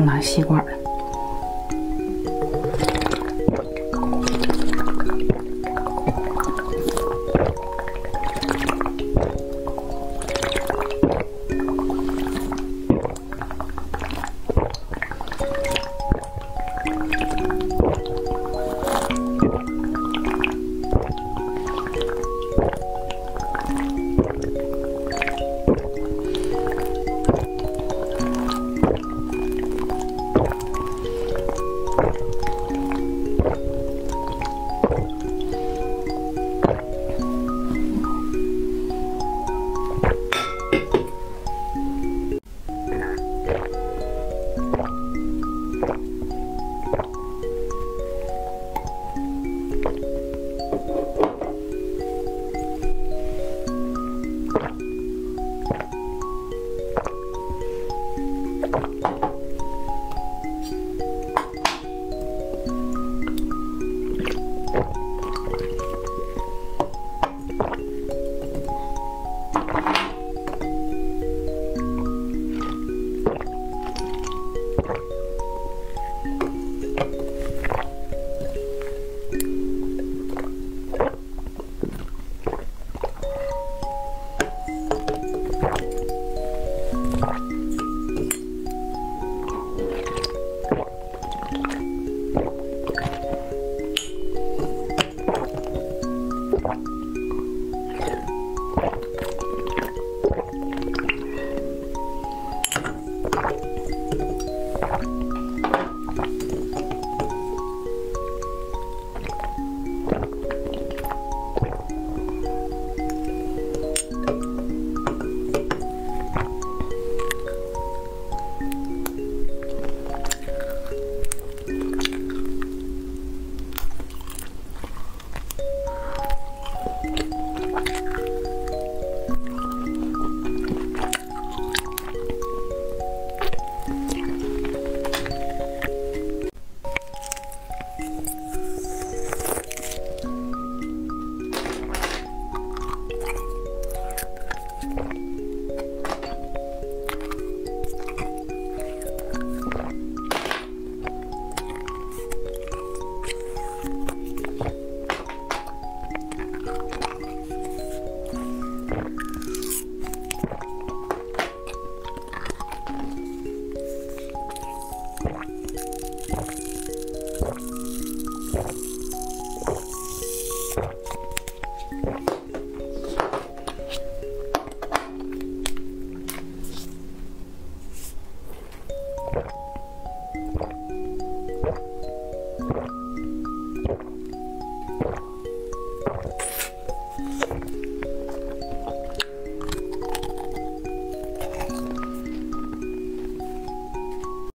拿吸管 Bye.